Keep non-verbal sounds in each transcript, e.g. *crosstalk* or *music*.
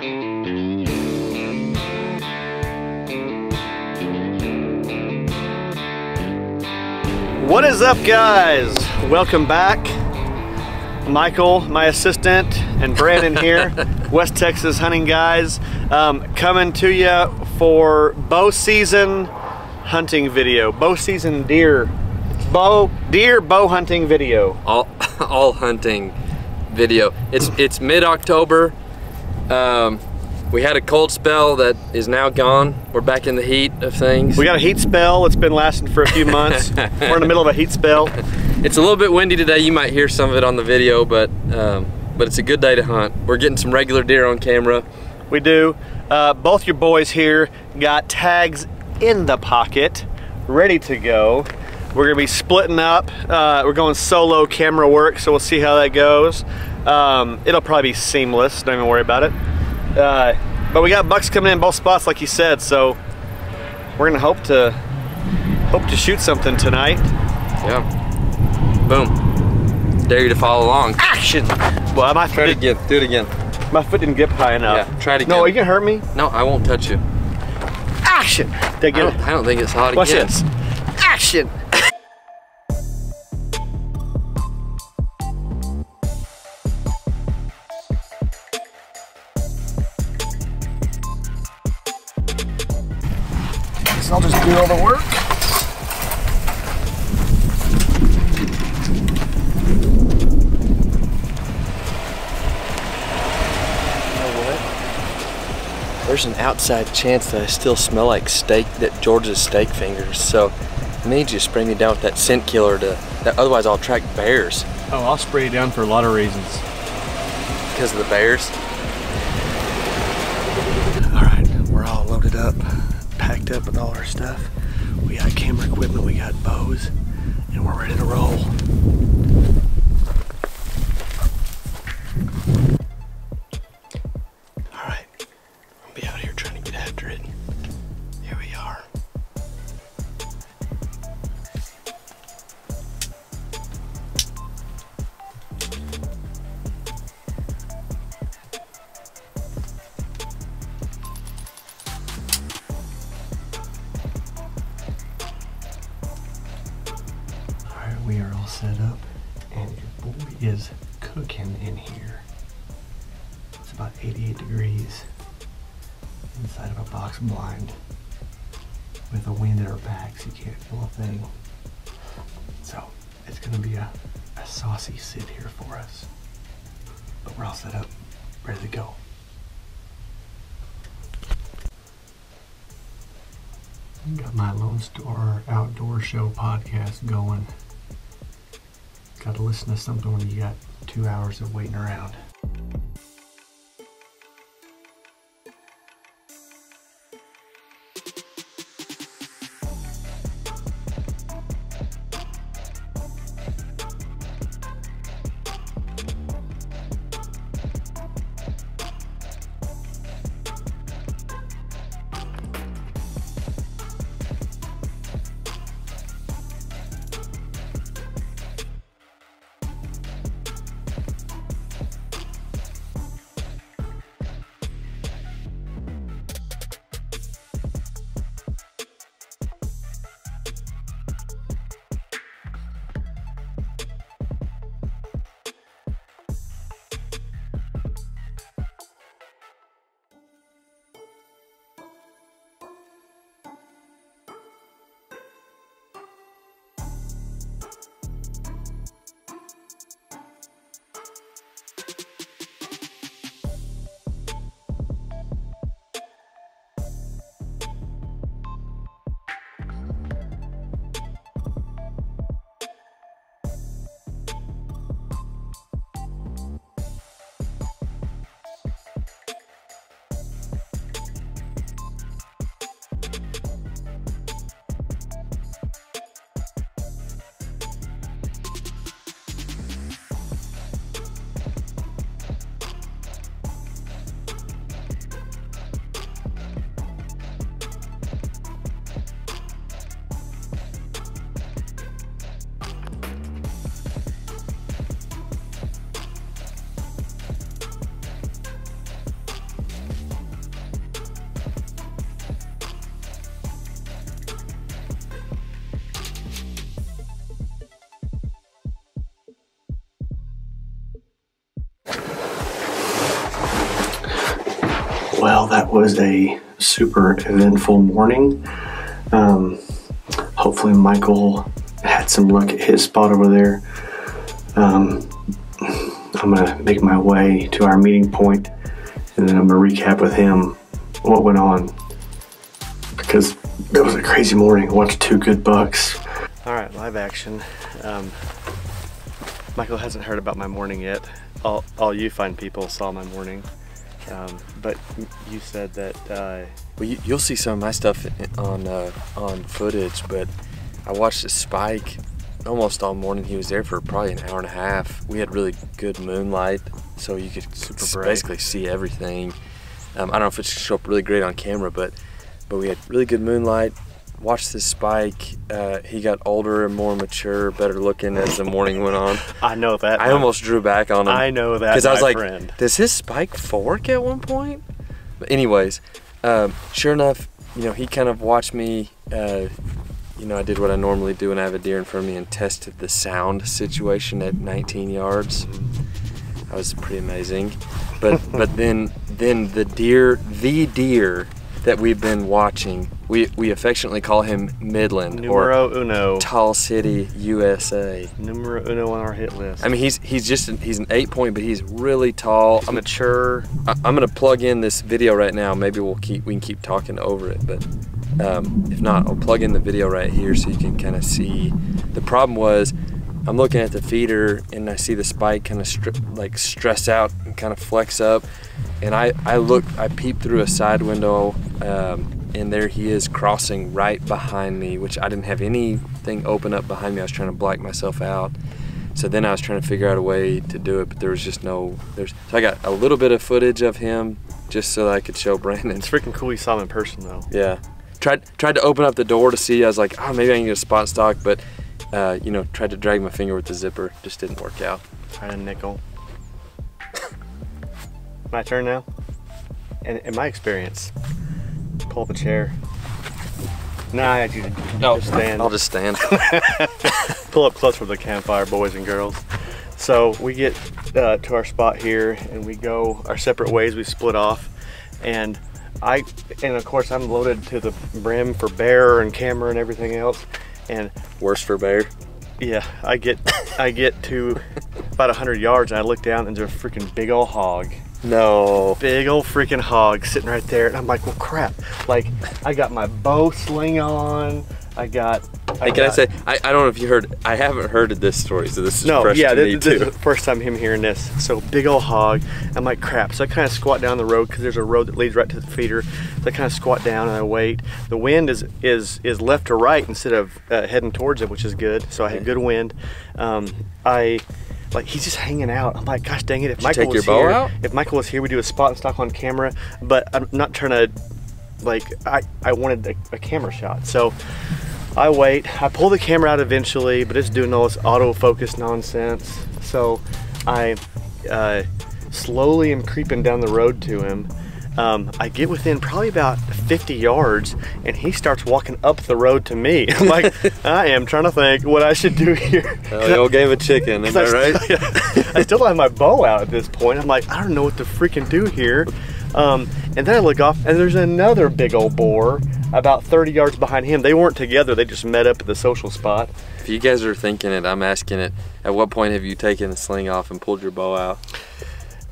What is up, guys? Welcome back. Michael, my assistant, and Brandon here, *laughs* West Texas hunting guys, um, coming to you for bow season hunting video. Bow season deer, bow deer bow hunting video. All *laughs* all hunting video. It's it's mid October. Um, we had a cold spell that is now gone. We're back in the heat of things. We got a heat spell. It's been lasting for a few months. *laughs* We're in the middle of a heat spell. It's a little bit windy today. You might hear some of it on the video, but um, but it's a good day to hunt. We're getting some regular deer on camera. We do. Uh, both your boys here got tags in the pocket, ready to go. We're gonna be splitting up. Uh, we're going solo camera work, so we'll see how that goes. Um, it'll probably be seamless. Don't even worry about it. Uh, but we got bucks coming in both spots, like you said. So we're gonna hope to hope to shoot something tonight. Yeah. Boom. Dare you to follow along. Action! Well, my Try foot, it again. Do it again. my foot didn't get high enough. Yeah, try it No, again. you can hurt me. No, I won't touch you. Action! Did I I don't, it? I don't think it's hot Watch again. this. Action! Guess I'll just do all the work. There's an outside chance that I still smell like steak, that George's steak fingers. So I need you to spray me down with that scent killer to, that, otherwise I'll attract bears Oh, I'll spray you down for a lot of reasons. because of the bears. All right, we're all loaded up, packed up with all our stuff. We got camera equipment, we got bows, and we're ready to roll. Set up, and your boy is cooking in here. It's about 88 degrees inside of a box blind with a wind at our backs. You can't feel a thing. So it's gonna be a, a saucy sit here for us. But we're all set up, ready to go. Got my Lone Star Outdoor Show podcast going. Got to listen to something when you got two hours of waiting around. Well, that was a super eventful morning. Um, hopefully, Michael had some luck at his spot over there. Um, I'm gonna make my way to our meeting point, and then I'm gonna recap with him what went on because it was a crazy morning. Watched two good bucks. All right, live action. Um, Michael hasn't heard about my morning yet. All, all you fine people saw my morning. Um, but you said that. Uh, well, you, will see some of my stuff on uh, on footage, but I watched the spike almost all morning. He was there for probably an hour and a half. We had really good moonlight, so you could basically see everything. Um, I don't know if it show up really great on camera, but but we had really good moonlight. Watched this spike. Uh, he got older and more mature, better looking as the morning went on. *laughs* I know that. I almost drew back on him. I know that because I was like, friend. "Does his spike fork at one point?" But anyways, um, sure enough, you know, he kind of watched me. Uh, you know, I did what I normally do when I have a deer in front of me and tested the sound situation at 19 yards. That was pretty amazing. But but *laughs* then then the deer, the deer that we've been watching. We we affectionately call him Midland Numero or uno. Tall City, USA. Numero uno on our hit list. I mean, he's he's just an, he's an eight point, but he's really tall. I'm mature. I, am gonna plug in this video right now. Maybe we'll keep we can keep talking over it, but um, if not, I'll plug in the video right here so you can kind of see. The problem was. I'm looking at the feeder and I see the spike kind of like stress out and kind of flex up and I, I look, I peep through a side window, um, and there he is crossing right behind me, which I didn't have anything open up behind me. I was trying to black myself out. So then I was trying to figure out a way to do it, but there was just no, there's, so I got a little bit of footage of him just so that I could show Brandon. It's freaking cool you saw him in person though. Yeah. Tried, tried to open up the door to see, I was like, oh, maybe I can get a spot stock, but, uh, you know, tried to drag my finger with the zipper, just didn't work out. Trying to nickel. *coughs* My turn now? And in my experience, pull up a chair. Nah, I you no, just stand. I'll just stand. *laughs* pull up close for the campfire, boys and girls. So we get uh, to our spot here and we go our separate ways, we split off. And I, and of course I'm loaded to the brim for bear and camera and everything else. And worse for bear. Yeah, I get, I get to about 100 yards and I look down and there's a freaking big old hog no. Big old freaking hog sitting right there. And I'm like, well, crap. Like, I got my bow sling on. I got. I hey, can got, I say, I, I don't know if you heard, I haven't heard of this story, so this is no, fresh yeah, to this, me this too. is the first time him hearing this. So big old hog. I'm like, crap. So I kind of squat down the road because there's a road that leads right to the feeder. So I kind of squat down and I wait. The wind is is is left to right instead of uh, heading towards it, which is good. So I had good wind. Um, I like he's just hanging out. I'm like, gosh dang it! If Did Michael was here, out? if Michael was here, we do a spot and stock on camera. But I'm not trying to, like, I I wanted a, a camera shot, so I wait. I pull the camera out eventually, but it's doing all this autofocus nonsense. So I uh, slowly am creeping down the road to him um, I get within probably about 50 yards and he starts walking up the road to me. *laughs* I'm like, *laughs* I am trying to think what I should do here. Oh, the old game of chicken, is that right? Still, I still have my bow out at this point. I'm like, I don't know what to freaking do here. Um, and then I look off and there's another big old boar about 30 yards behind him. They weren't together, they just met up at the social spot. If you guys are thinking it, I'm asking it, at what point have you taken the sling off and pulled your bow out?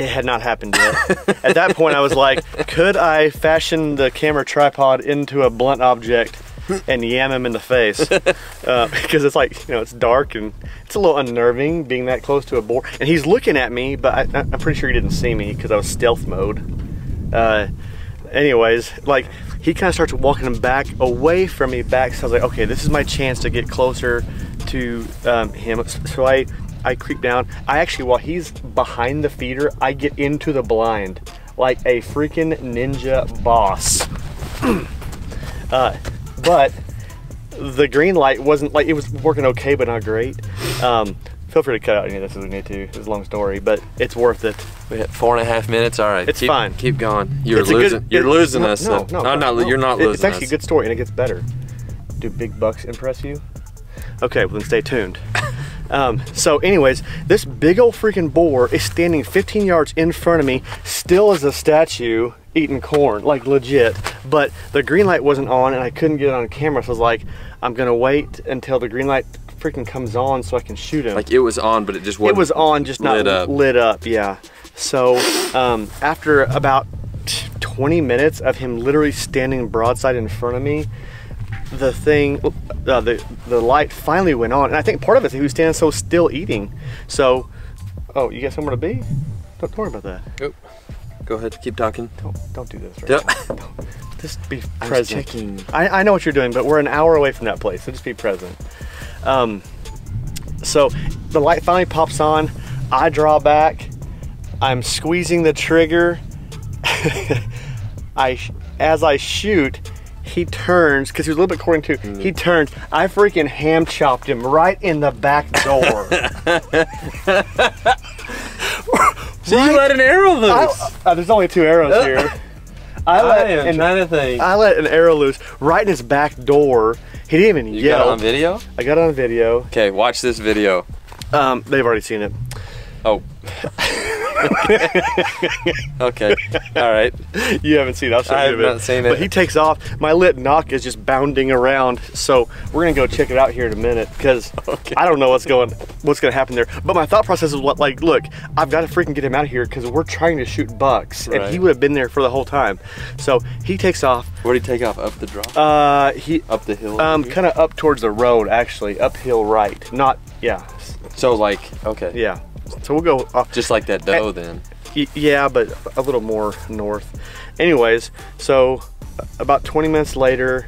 It had not happened yet. *laughs* At that point, I was like, could I fashion the camera tripod into a blunt object and yam him in the face? *laughs* Uh, *laughs* because it's like, you know, it's dark and it's a little unnerving being that close to a boar. And he's looking at me, but I, am pretty sure he didn't see me because I was stealth mode. Uh, anyways, like, he kind of starts walking him back away from me back. So I was like, okay, this is my chance to get closer to um, him. So I I creep down. I actually, while he's behind the feeder, I get into the blind like a freaking ninja boss. *clears throat* uh, but the green light wasn't like it was working okay, but not great. Um, feel free to cut out any of this if we need to. It's a long story, but it's worth it. We had four and a half minutes. All right, it's keep, fine. Keep going. You're it's losing. Good, you're losing no, us. No, no, no, no, you're not losing. It's actually us. a good story, and it gets better. Do big bucks impress you? Okay, well then stay tuned. Um, so, anyways, this big old freaking boar is standing 15 yards in front of me, still as a statue, eating corn, like legit. But the green light wasn't on, and I couldn't get it on camera. So I was like, I'm gonna wait until the green light freaking comes on so I can shoot him. Like it was on, but it just wasn't. it was on, just not lit up. lit up. Yeah. So um, after about 20 minutes of him literally standing broadside in front of me, the thing, uh, the the light finally went on, and I think part of it is he was standing so still eating. So, oh, you got somewhere to be? Don't, don't worry about that. Go ahead, keep talking. Don't don't do this. Right Yep. *laughs* now. Just be present. checking. I, I know what you're doing, but we're an hour away from that place, so just be present. Um, so the light finally pops on. I draw back. I'm squeezing the trigger. *laughs* I, as I shoot, he turns because he was a little bit courting too. Mm. He turns. I freaking ham chopped him right in the back door. *laughs* *laughs* So you let an arrow loose. I- uh, there's only two arrows here. *laughs* I let I am an- trying. I let an arrow loose right in his back door. He didn't even you yell. got it on video? I got on video. Okay, watch this video. Um, they've already seen it. Oh. *laughs* okay. All right. You haven't seen it. I have not seen But it. he takes off. My lit nock is just bounding around. So we're gonna go check it out here in a minute because Okay. I don't know what's going what's gonna happen there. But my thought process is what like, look, I've got to freaking get him out of here because we're trying to shoot bucks, and he would have been there for the whole time. So he takes off. Where did he take off? Up the drop? Uh, he Up the hill? um kind of up towards the road actually, uphill right. Not yeah, So like, okay. yeah. So we'll go off. Just like that doe then. Yeah, but a little more north. Anyways, so about 20 minutes later,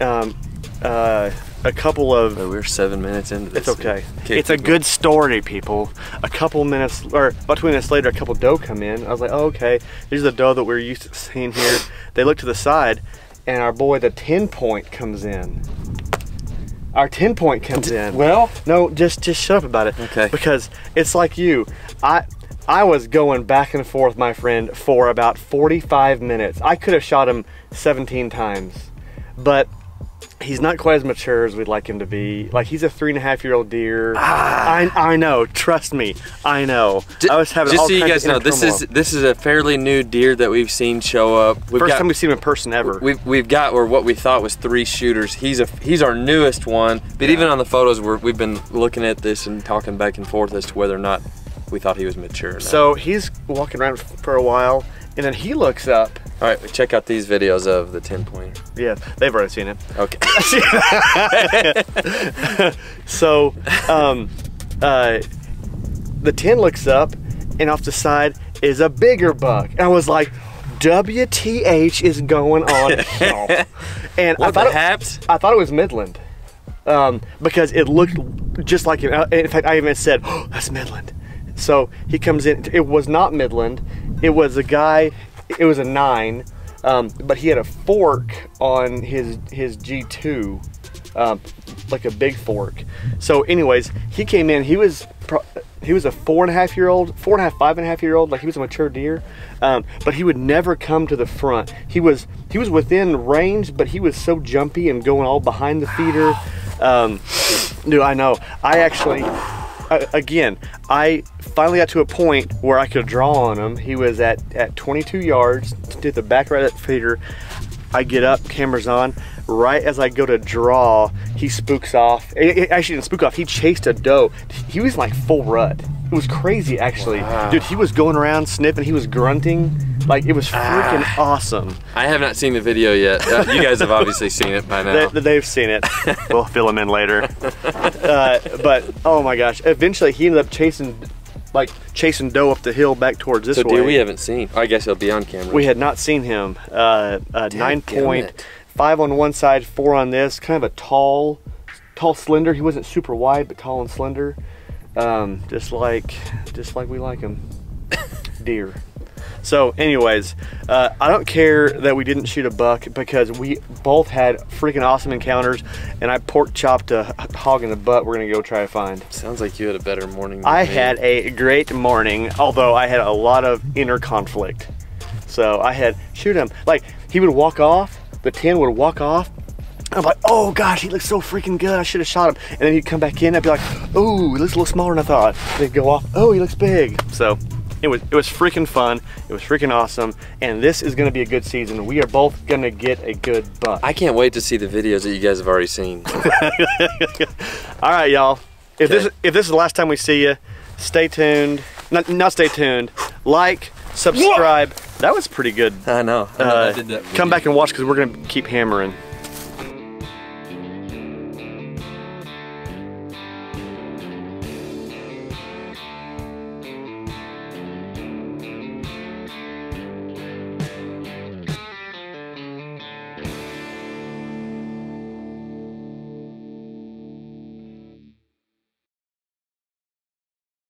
um, uh, a couple of. But we're seven minutes into this. It's okay. Okay, it's a good story, people. A couple minutes, or about 20 minutes later, a couple doe come in. I was like, oh, okay, these are the doe that we're used to seeing here. They look to the side, and our boy, the 10 point, comes in. Our 10 point comes in. Well, No, just just shut up about it. Okay. Because it's like you. I I was going back and forth, my friend, for about 45 minutes. I could have shot him 17 times, but he's not quite as mature as we'd like him to be. Like he's a three and a half year old deer. Ah. I I know. Trust me, I know. Ju- I was having just so you guys know, this is this is a fairly new deer that we've seen show up. We've first got time we've seen him in person ever. we've we've got or what we thought was three shooters. He's a he's our newest one, but even on the photos we're, we've been looking at this and talking back and forth as to whether or not we thought he was mature. So he's walking around for a while, and then he looks up. all right, check out these videos of the ten pointer. Yeah, they've already seen it. Okay. *laughs* so um, uh, the 10 looks up and off the side is a bigger buck and i was like wth is going on here?" *laughs* and i thought it, i thought it was midland um, because it looked just like him. Uh, in fact i even said oh, *gasps* that's midland so he comes in it was not midland it was a guy it was a nine um, but he had a fork on his his g2 um, like a big fork. So, anyways, he came in. He was he was a four and a half year old, four and a half, five and a half year old. Like he was a mature deer, um, but he would never come to the front. He was he was within range, but he was so jumpy and going all behind the feeder. Um, dude, I know. I actually. Again, I finally got to a point where I could draw on him. He was at, at 22 yards to the back right of that feeder. I get up, camera's on. Right as I go to draw, he spooks off. It, it actually didn't spook off. He chased a doe. He was like full rut. It was crazy, actually, Wow. dude. He was going around sniffing. He was grunting. Like it was freaking Ah. awesome. I have not seen the video yet. Uh, you guys have obviously *laughs* seen it by now. They, they've seen it. *laughs* we'll fill them in later. Uh, but oh my gosh! Eventually, he ended up chasing, like chasing doe up the hill back towards this so way. deer we haven't seen. I guess he'll be on camera. We had not seen him. Uh, uh, nine point five on one side, four on this. Kind of a tall, tall, slender. He wasn't super wide, but tall and slender. Um, just like, just like we like him. *laughs* Deer. So, anyways, uh, I don't care that we didn't shoot a buck because we both had freaking awesome encounters, and I pork chopped a hog in the butt. We're gonna go try to find. Sounds like you had a better morning. Than I me. had a great morning, although I had a lot of inner conflict. So I had shoot him like he would walk off, the ten would walk off, I'm like, oh gosh, he looks so freaking good. I should have shot him. And then he'd come back in. I'd be like, oh, he looks a little smaller than I thought. They'd go off. Oh, he looks big. So it was it was freaking fun. It was freaking awesome. And this is gonna be a good season. We are both gonna get a good buck. I can't wait to see the videos that you guys have already seen. *laughs* All right, y'all. If Okay. this if this is the last time we see you, stay tuned. Not, not stay tuned. Like, subscribe. That was pretty good. I know. I, know, Uh, I did that. come back and watch because we're gonna keep hammering.